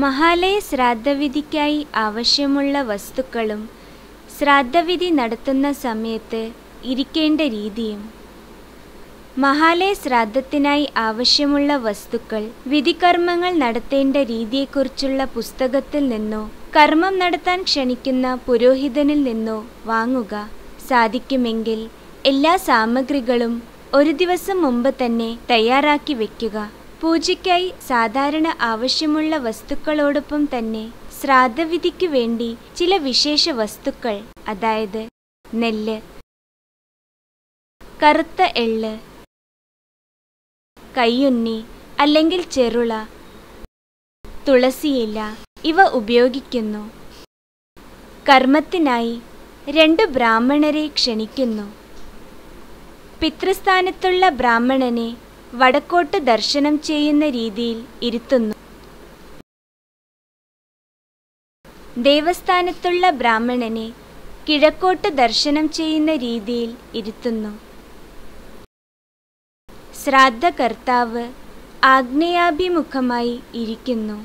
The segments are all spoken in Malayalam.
മഹാലയ ശ്രാദ്ധവിധിക്കായി ആവശ്യമുള്ള വസ്തുക്കളും ശ്രാദ്ധവിധി നടത്തുന്ന സമയത്ത് ഇരിക്കേണ്ട രീതിയും. മഹാലയ ശ്രാദ്ധത്തിനായി ആവശ്യമുള്ള വസ്തുക്കൾ വിധികർമ്മങ്ങൾ നടത്തേണ്ട രീതിയെക്കുറിച്ചുള്ള പുസ്തകത്തിൽ നിന്നോ കർമ്മം നടത്താൻ ക്ഷണിക്കുന്ന പുരോഹിതനിൽ നിന്നോ വാങ്ങുക സാധിക്കുമെങ്കിൽ എല്ലാ സാമഗ്രികളും ഒരു ദിവസം മുമ്പ് തന്നെ തയ്യാറാക്കി വെക്കുക. പൂജയ്ക്കായി സാധാരണ ആവശ്യമുള്ള വസ്തുക്കളോടൊപ്പം തന്നെ ശ്രാദ്ധവിധിക്കു വേണ്ടി ചില വിശേഷ വസ്തുക്കൾ അതായത് നെല്ല് കറുത്ത എള്ള് കയ്യുന്നി അല്ലെങ്കിൽ ചെറുള തുളസിയില ഇവ ഉപയോഗിക്കുന്നു. കർമ്മത്തിനായി രണ്ട് ബ്രാഹ്മണരെ ക്ഷണിക്കുന്നു. പിതൃസ്ഥാനത്തുള്ള ബ്രാഹ്മണനെ വടക്കോട്ട് ദർശനം ചെയ്യുന്ന രീതിയിൽ ഇരുത്തുന്നു. ദേവസ്ഥാനത്തുള്ള ബ്രാഹ്മണനെ കിഴക്കോട്ട് ദർശനം ചെയ്യുന്ന രീതിയിൽ ഇരുത്തുന്നു. ശ്രാദ്ധകർത്താവ് ആഗ്നേയാഭിമുഖമായി ഇരിക്കുന്നു.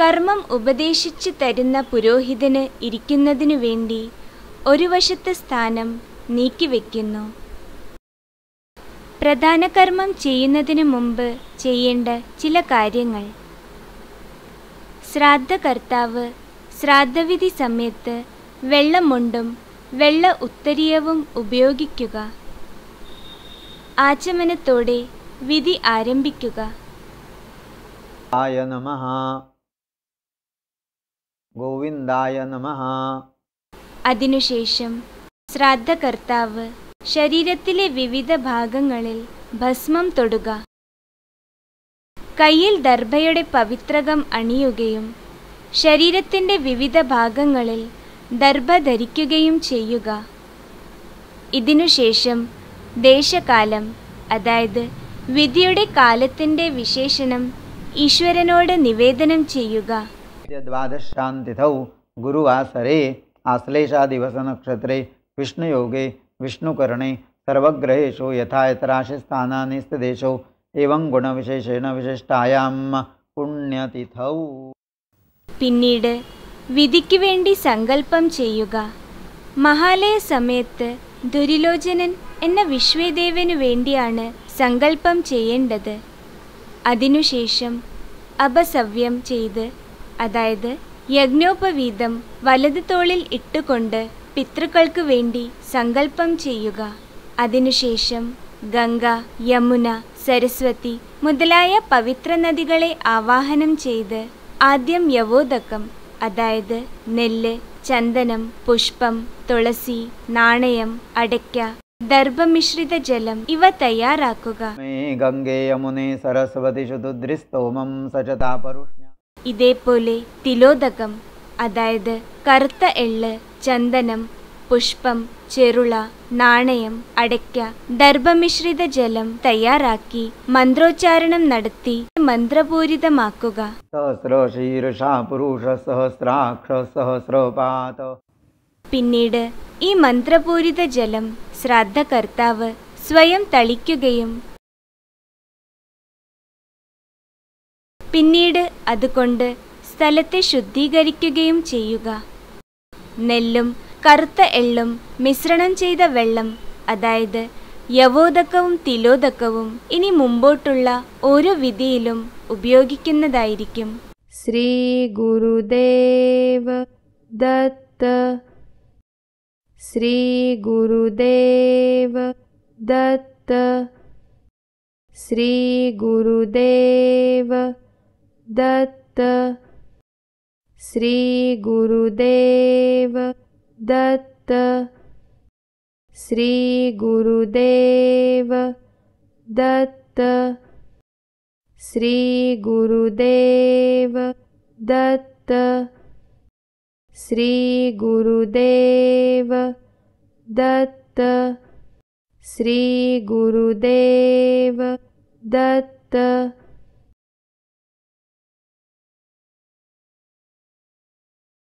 കർമ്മം ഉപദേശിച്ചു തരുന്ന പുരോഹിതന് ഇരിക്കുന്നതിനു വേണ്ടി ഒരു വശത്തെ സ്ഥാനം നീക്കിവെക്കുന്നു. പ്രധാന കർമ്മം ചെയ്യുന്നതിന് മുമ്പ് ചെയ്യേണ്ട ചില കാര്യങ്ങൾ. ശ്രാദ്ധകർത്താവ് ശ്രാദ്ധവിധി സമയത്ത് വെള്ളമുണ്ടും വെള്ള ഉത്തരീയവും ഉപയോഗിക്കുക. ആചമനത്തോടെ വിധി ആരംഭിക്കുക. ആയ നമ. ഗോവിന്ദായ നമ. അതിനുശേഷം ശ്രാദ്ധകർത്താവ് ശരീരത്തിലെ വിവിധ ഭാഗങ്ങളിൽ ഭസ്മം തൊടുക. കയ്യിൽ ദർഭയുടെ പവിത്രകം അണിയുകയും ശരീരത്തിന്റെ വിവിധ ഭാഗങ്ങളിൽ ദർഭ ധരിക്കുകയും ചെയ്യുക. ഇതിനുശേഷം ദേശകാലം അതായത് വിധിയുടെ കാലത്തിന്റെ വിശേഷണം ഈശ്വരനോട് നിവേദനം ചെയ്യുക. ദ്വാദശാന്തിഥൗ ഗുരുവാസരെ ആശ്ലേഷാദിവസനക്ഷത്രെ വിഷ്ണുയോഗേ വിഷ്ണുകർണേ സർവഗ്രഹേഷു यथा യത്ര രാശിസ്ഥാനാനി एवं ഗുണവിശേഷേണ വിശിഷ്ടായാം പുണ്യതിഥൗ പിന്നീട് വിധിക്ക് വേണ്ടി സങ്കല്പം ചെയ്യുക. മഹാലയ സമയത്ത് ദുരിലോചനൻ എന്ന വിശ്വേദേവനു വേണ്ടിയാണ് സങ്കല്പം ചെയ്യേണ്ടത്. അതിനുശേഷം അപസവ്യം ചെയ്ത് അതായത് യജ്ഞോപവീതം വലതു തോളിൽ ഇട്ടുകൊണ്ട് പിതൃക്കൾക്ക് വേണ്ടി സങ്കല്പം ചെയ്യുക. അതിനുശേഷം ഗംഗ യമുന സരസ്വതി മുതലായ പവിത്ര നദികളെ ആവാഹനം ചെയ്ത് ആദ്യം യവോദകം അതായത് നെല്ല് ചന്ദനം പുഷ്പം തുളസി നാണയം അടയ്ക്ക ദർഭമിശ്രിത ജലം ഇവ തയ്യാറാക്കുക. ഇതേപോലെ തിലോദകം അതായത് കറുത്ത എള്ള് ചന്ദനം പുഷ്പം ചെറുള നാണയം അടയ്ക്ക ദർഭമിശ്രിത ജലം തയ്യാറാക്കി മന്ത്രോച്ചാരണം നടത്തി മന്ത്രപൂരിതമാക്കുക. പിന്നീട് ഈ മന്ത്രപൂരിത ജലം ശ്രാദ്ധകർത്താവ് സ്വയം തളിക്കുകയും പിന്നീട് അതുകൊണ്ട് സ്ഥലത്തെ ശുദ്ധീകരിക്കുകയും ചെയ്യുക. നെല്ലും കറുത്ത എള്ളും മിശ്രണം ചെയ്ത വെള്ളം അതായത് യവോദക്കവും തിലോദക്കവും ഇനി മുമ്പോട്ടുള്ള ഓരോ വിധിയിലും ഉപയോഗിക്കുന്നതായിരിക്കും. ശ്രീ ഗുരുദേവ ദത്ത. ശ്രീ ഗുരുദേവ ദത്ത. ശ്രീ ഗുരുദേവ ദത്ത. श्रीगुरुदेव दत्त। श्रीगुरुदेव दत्त। श्रीगुरुदेव दत्त। श्रीगुरुदेव दत्त। श्रीगुरुदेव दत्त।